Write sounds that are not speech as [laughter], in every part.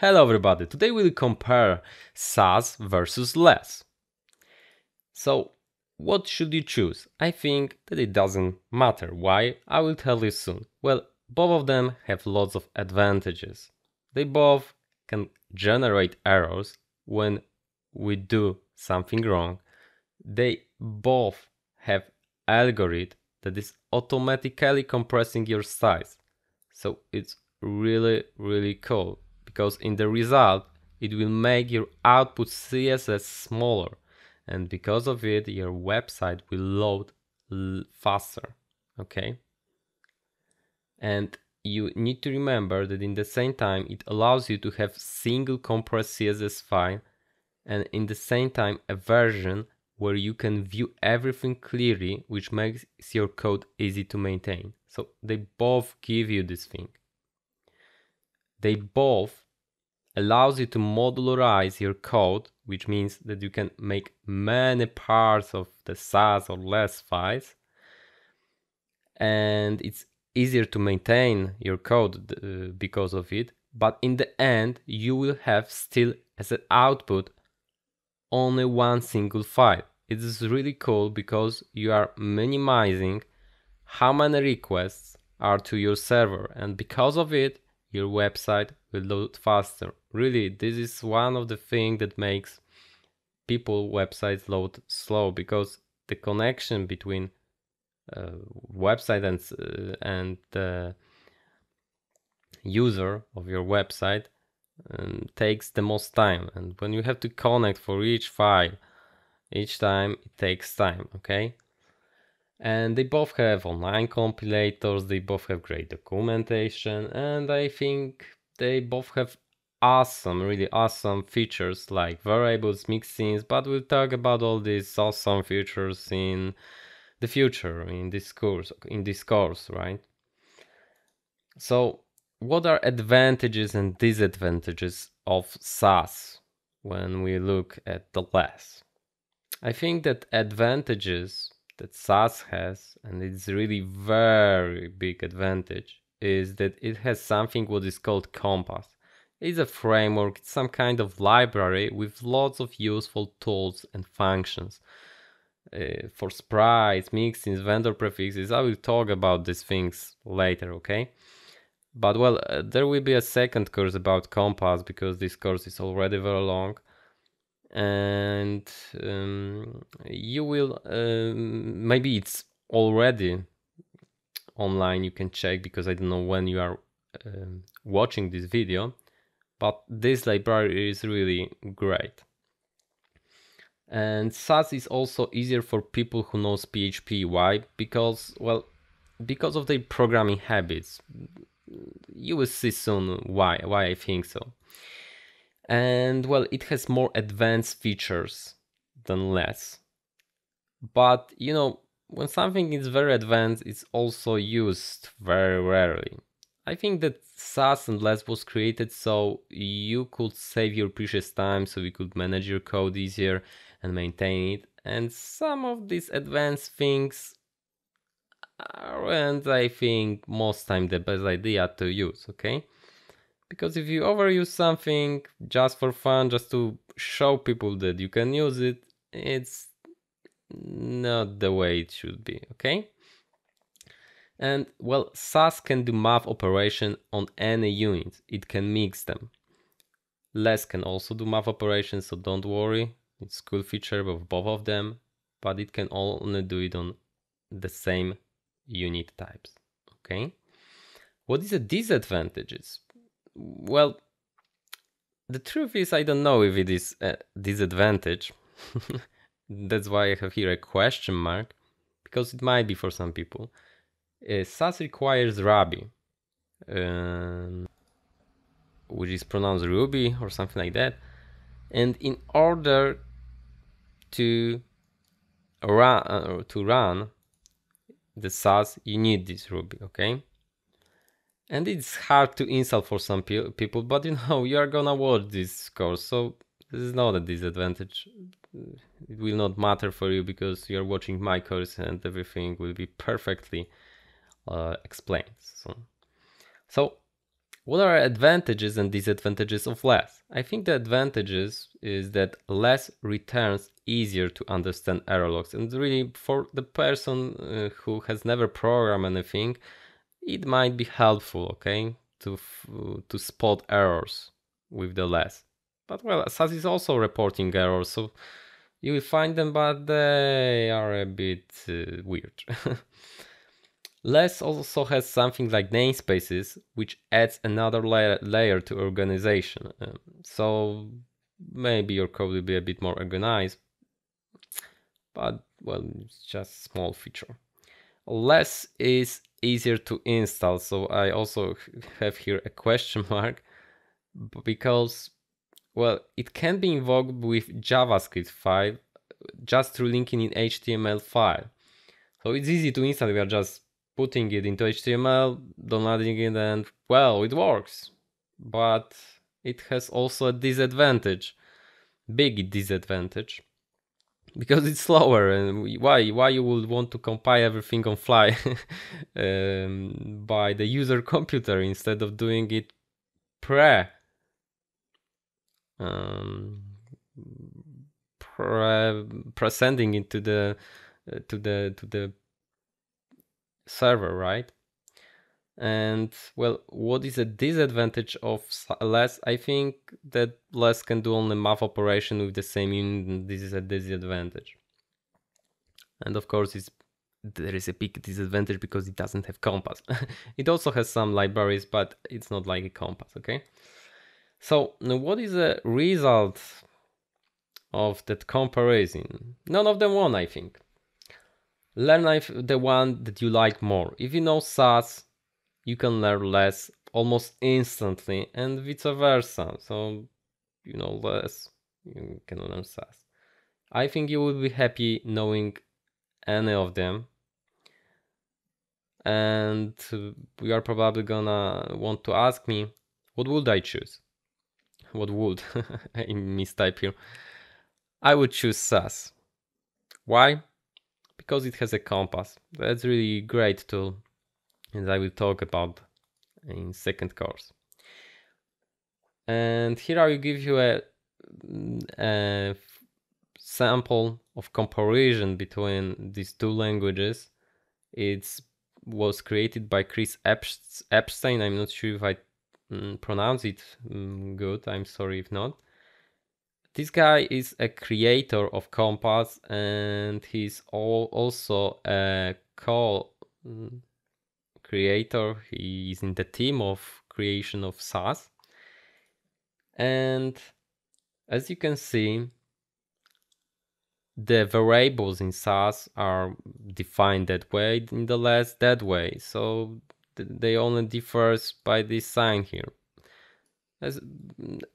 Hello everybody, today we'll compare SASS versus less. So what should you choose? I think that it doesn't matter. Why? I will tell you soon. Well, both of them have lots of advantages. They both can generate errors when we do something wrong. They both have algorithm that is automatically compressing your size. So it's really really cool because in the result it will make your output CSS smaller. And because of it your website will load faster okay? And you need to remember that in the same time it allows you to have single compressed css file and in the same time a version where you can view everything clearly which makes your code easy to maintain. So they both give you this thing. They both allows you to modularize your code, which means that you can make many parts of the SASS or less files. And it's easier to maintain your code uh, because of it. But in the end, you will have still as an output only one single file. It is really cool because you are minimizing how many requests are to your server. And because of it, your website will load faster. Really, this is one of the things that makes people websites load slow because the connection between uh, website and uh, and the user of your website um, takes the most time and when you have to connect for each file each time it takes time okay and they both have online compilators they both have great documentation and i think they both have awesome really awesome features like variables mixins but we'll talk about all these awesome features in the future in this course in this course right? So what are advantages and disadvantages of SASS when we look at the less? I think that advantages that SASS has, and it's really very big advantage, is that it has something what is called Compass. It's a framework, it's some kind of library with lots of useful tools and functions. Uh, for sprites, mixins, vendor prefixes, I will talk about these things later, okay? But well, uh, there will be a second course about Compass because this course is already very long and um, you will um, maybe it's already online you can check because i don't know when you are um, watching this video but this library is really great and SASS is also easier for people who knows PHP. Why? Because well, because of their programming habits. You will see soon why why I think so and well it has more advanced features than less. But you know when something is very advanced it's also used very rarely. I think that SASS and less was created so you could save your precious time so you could manage your code easier and maintain it. And some of these advanced things aren't i think most time the best idea to use okay because if you overuse something just for fun just to show people that you can use it it's not the way it should be okay? And well SASS can do math operation on any unit. It can mix them. Less can also do math operations so don't worry. It's cool feature of both of them but it can only do it on the same unit types okay? What is the disadvantages well, the truth is, I don't know if it is a disadvantage. [laughs] That's why I have here a question mark, because it might be for some people. Uh, SASS requires Ruby, um, which is pronounced Ruby or something like that. And in order to run uh, to run the SASS, you need this Ruby, okay? And it's hard to install for some pe people but you know you are gonna watch this course so this is not a disadvantage. It will not matter for you because you're watching my course and everything will be perfectly uh, explained so, so what are advantages and disadvantages of less? I think the advantages is that less returns easier to understand error logs and really for the person uh, who has never programmed anything it might be helpful okay to to spot errors with the less but well SASS is also reporting errors so you will find them but they are a bit uh, weird [laughs] Less also has something like namespaces, which adds another layer, layer to organization. Um, so maybe your code will be a bit more organized, but well, it's just a small feature. Less is easier to install, so I also have here a question [laughs] mark because well, it can be invoked with JavaScript file just through linking in HTML file. So it's easy to install. We are just putting it into HTML, downloading it, and well, it works. But it has also a disadvantage, big disadvantage, because it's slower. And why? Why you would want to compile everything on fly [laughs] um, by the user computer instead of doing it pre? Um, pre, sending it to the uh, to the to the server, right? And well, what is a disadvantage of less? I think that less can do only math operation with the same unit. This is a disadvantage. And of course, it's there is a big disadvantage because it doesn't have compass. [laughs] it also has some libraries, but it's not like a compass, okay? So what is the result of that comparison? None of them won, I think learn the one that you like more. If you know SASS, you can learn less almost instantly and vice versa. So you know less, you can learn SASS. I think you will be happy knowing any of them. And you are probably gonna want to ask me, what would I choose? What would? [laughs] I mistype here. I would choose SASS. Why? because it has a compass. That's really great tool as I will talk about in second course. And here I will give you a, a sample of comparison between these two languages. It was created by Chris Eppstein. I'm not sure if I mm, pronounce it mm, good. I'm sorry if not this guy is a creator of Compass and he's all, also a co creator. He is in the team of creation of SASS. And as you can see, the variables in SASS are defined that way, in the less that way. So they only differs by this sign here as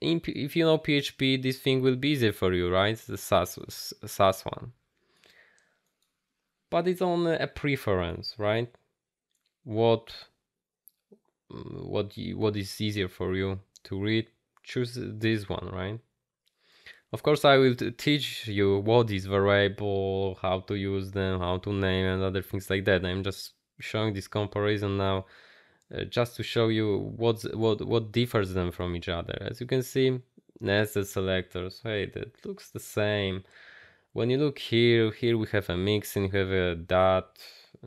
in, if you know PHP, this thing will be easier for you, right? The SASS, SASS one. But it's only a preference, right? What what you, what is easier for you to read? Choose this one, right? Of course, I will teach you what is variable, how to use them, how to name, and other things like that. I'm just showing this comparison now uh, just to show you what's what what differs them from each other as you can see nested selectors hey that looks the same when you look here here we have a mix and you have a dot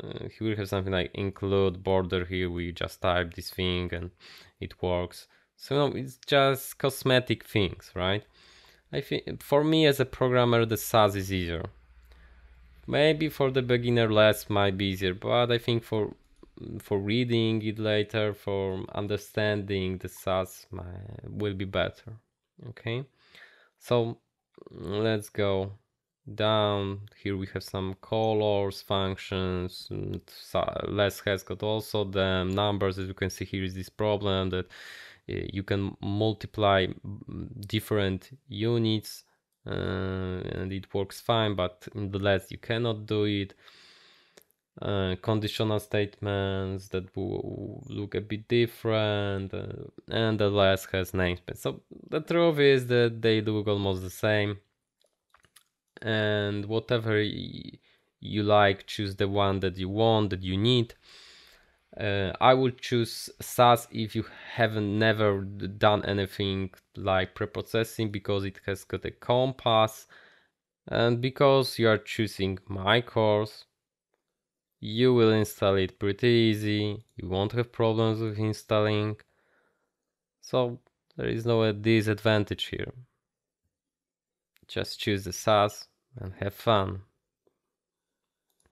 uh, here we have something like include border here we just type this thing and it works. So it's just cosmetic things right? I think for me as a programmer the SASS is easier. Maybe for the beginner less might be easier but i think for for reading it later, for understanding the SASS will be better. Okay, so let's go down. Here we have some colors functions less has got also the numbers as you can see here is this problem that uh, you can multiply different units uh, and it works fine but in the less you cannot do it. Uh, conditional statements that will look a bit different uh, and the last has namespace. So the truth is that they look almost the same and whatever you like choose the one that you want that you need. Uh, I would choose SASS if you haven't never done anything like preprocessing because it has got a compass and because you are choosing my course you will install it pretty easy you won't have problems with installing. So there is no disadvantage here. Just choose the SASS and have fun